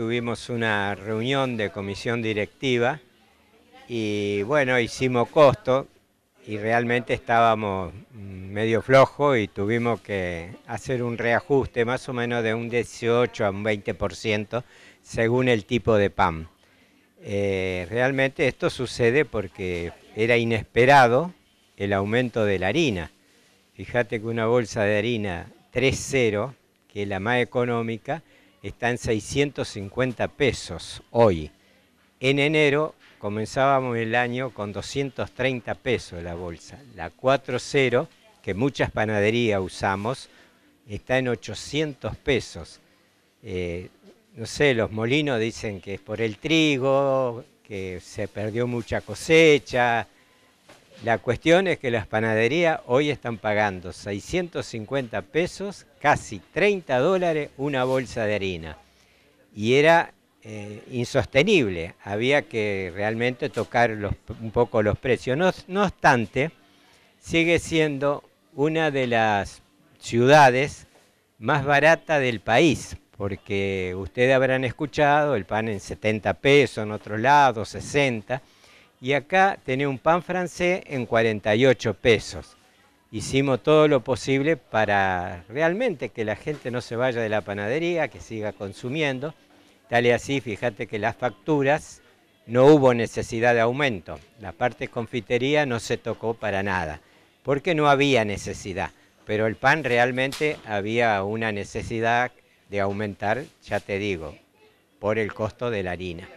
tuvimos una reunión de comisión directiva y bueno, hicimos costo y realmente estábamos medio flojos y tuvimos que hacer un reajuste más o menos de un 18 a un 20% según el tipo de pan. Eh, realmente esto sucede porque era inesperado el aumento de la harina. Fíjate que una bolsa de harina 3.0, que es la más económica, está en 650 pesos hoy. En enero comenzábamos el año con 230 pesos la bolsa. La 4.0, que muchas panaderías usamos, está en 800 pesos. Eh, no sé, los molinos dicen que es por el trigo, que se perdió mucha cosecha. La cuestión es que las panaderías hoy están pagando 650 pesos, casi 30 dólares una bolsa de harina. Y era eh, insostenible, había que realmente tocar un poco los precios. no obstante, sigue siendo una de las ciudades más baratas del país porque ustedes habrán escuchado el pan en 70 pesos, en otros lados 60, y acá tiene un pan francés en 48 pesos. Hicimos todo lo posible para realmente que la gente no se vaya de la panadería, que siga consumiendo. Tal y así, fíjate que las facturas no hubo necesidad de aumento. La parte confitería no se tocó para nada, porque no había necesidad. Pero el pan realmente había una necesidad de aumentar, ya te digo, por el costo de la harina.